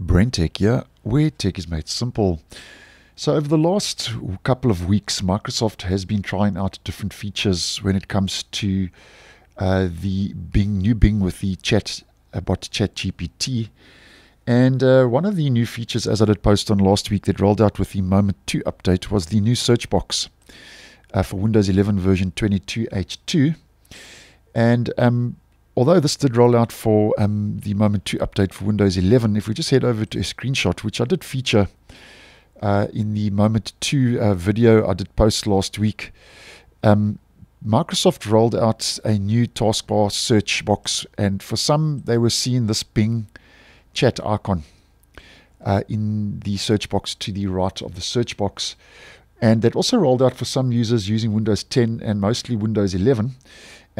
BrenTech here, where tech is made simple. So, over the last couple of weeks, Microsoft has been trying out different features when it comes to uh, the Bing, new Bing with the chat about bot Chat GPT. And uh, one of the new features, as I did post on last week, that rolled out with the Moment 2 update was the new search box uh, for Windows 11 version 22H2. And um, although this did roll out for um, the Moment 2 update for Windows 11, if we just head over to a screenshot, which I did feature uh, in the Moment 2 uh, video I did post last week, um, Microsoft rolled out a new taskbar search box, and for some, they were seeing this Bing chat icon uh, in the search box to the right of the search box. And that also rolled out for some users using Windows 10 and mostly Windows 11.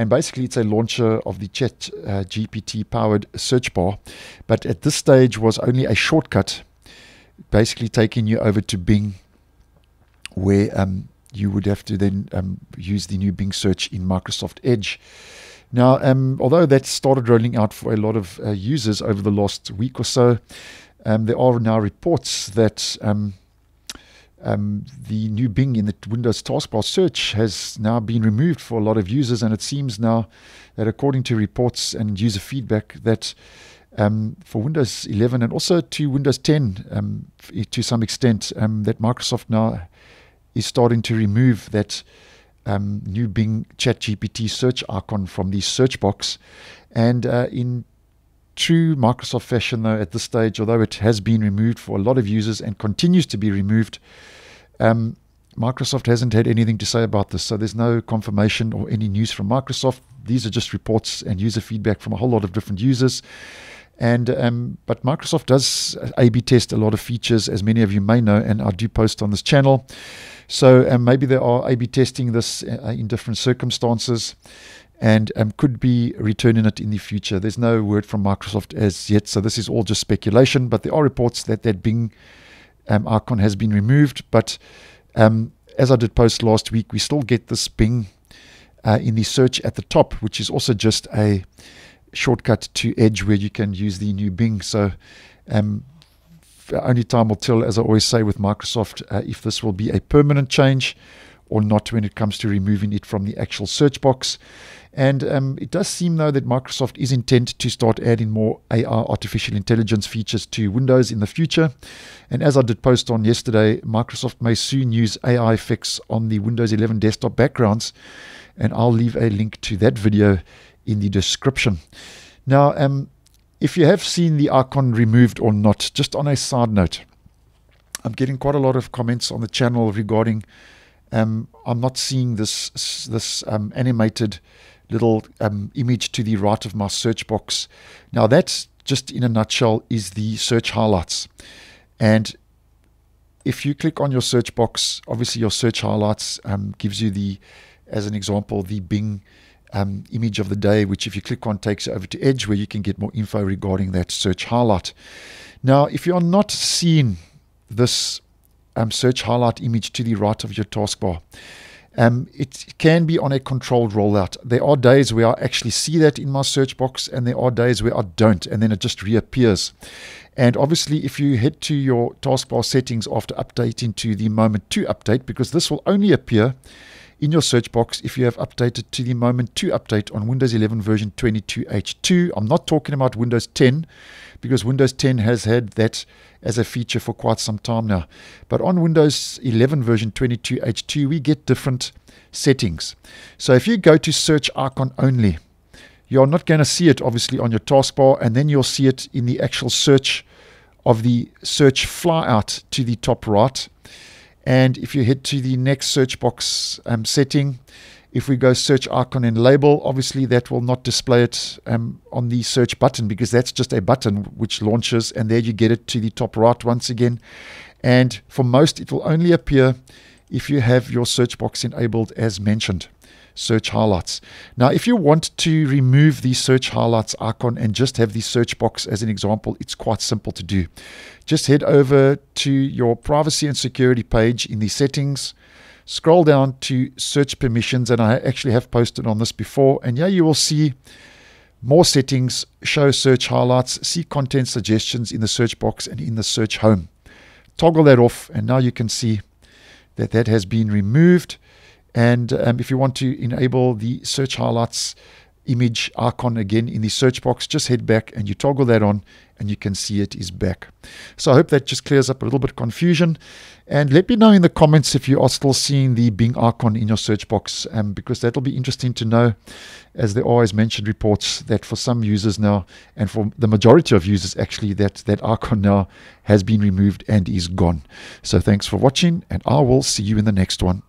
And basically, it's a launcher of the Chat uh, GPT powered search bar. But at this stage, was only a shortcut, basically taking you over to Bing, where um, you would have to then um, use the new Bing search in Microsoft Edge. Now, um, although that started rolling out for a lot of uh, users over the last week or so, um, there are now reports that um, the new Bing in the Windows taskbar search has now been removed for a lot of users, and it seems now that according to reports and user feedback that um, for Windows 11 and also to Windows 10 um, to some extent um, that Microsoft now is starting to remove that um, new Bing Chat GPT search icon from the search box, and uh, in true Microsoft fashion, though, at this stage, although it has been removed for a lot of users and continues to be removed, um, Microsoft hasn't had anything to say about this. So there's no confirmation or any news from Microsoft. These are just reports and user feedback from a whole lot of different users. And um, but Microsoft does A/B test a lot of features, as many of you may know, and I do post on this channel. So um, maybe they are A/B testing this uh, in different circumstances and um, could be returning it in the future. There's no word from Microsoft as yet, so this is all just speculation. But there are reports that that Bing um, icon has been removed. But um, as I did post last week, we still get this Bing uh, in the search at the top, which is also just a shortcut to Edge where you can use the new Bing. So um, only time will tell, as I always say with Microsoft, uh, if this will be a permanent change or not when it comes to removing it from the actual search box. And um, it does seem, though, that Microsoft is intent to start adding more AR artificial intelligence features to Windows in the future. And as I did post on yesterday, Microsoft may soon use AI effects on the Windows 11 desktop backgrounds. And I'll leave a link to that video in the description. Now, um, if you have seen the icon removed or not, just on a side note, I'm getting quite a lot of comments on the channel regarding um, I'm not seeing this this um, animated little um, image to the right of my search box. Now that's just in a nutshell is the search highlights. And if you click on your search box, obviously your search highlights um, gives you the, as an example, the Bing um, image of the day, which if you click on takes you over to Edge where you can get more info regarding that search highlight. Now, if you are not seeing this um, search highlight image to the right of your taskbar, um, it can be on a controlled rollout. There are days where I actually see that in my search box, and there are days where I don't, and then it just reappears. And obviously, if you head to your taskbar settings after updating to the Moment 2 update, because this will only appear in your search box if you have updated to the Moment 2 update on Windows 11 version 22H2. I'm not talking about Windows 10 because Windows 10 has had that as a feature for quite some time now. But on Windows 11 version 22H2, we get different settings. So if you go to search icon only, you're not going to see it obviously on your taskbar, and then you'll see it in the actual search of the search flyout to the top right. And if you head to the next search box um, setting, if we go search icon and label, obviously that will not display it um, on the search button because that's just a button which launches, and there you get it to the top right once again. And for most, it will only appear if you have your search box enabled as mentioned search highlights. Now, if you want to remove the search highlights icon and just have the search box as an example, it's quite simple to do. Just head over to your privacy and security page in the settings, scroll down to search permissions, and I actually have posted on this before, and yeah, you will see more settings, show search highlights, see content suggestions in the search box and in the search home. Toggle that off, and now you can see that that has been removed. And um, if you want to enable the search highlights image icon again in the search box, just head back and you toggle that on and you can see it is back. So I hope that just clears up a little bit of confusion. And let me know in the comments if you are still seeing the Bing icon in your search box, um, because that'll be interesting to know, as there always mentioned reports that for some users now, and for the majority of users actually, that that icon now has been removed and is gone. So thanks for watching, and I will see you in the next one.